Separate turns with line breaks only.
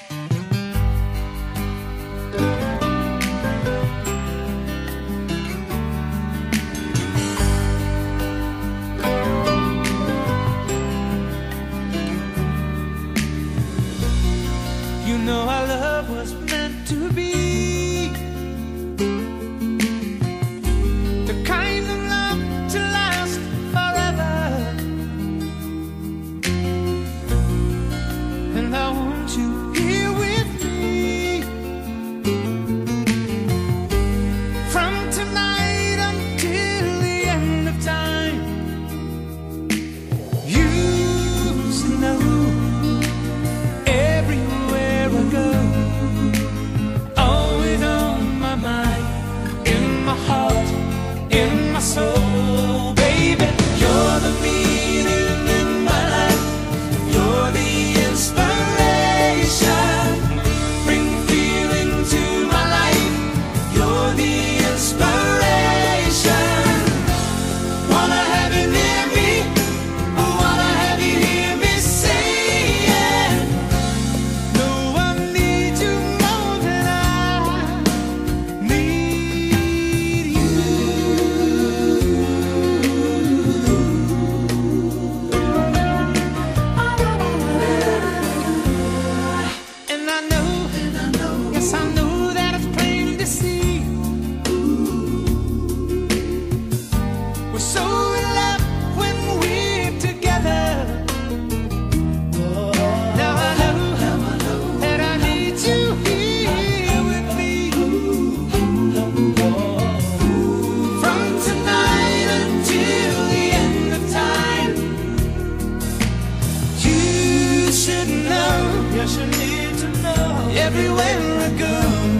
You know our love was meant to be. should know. Yes, you need to know. Everywhere I go.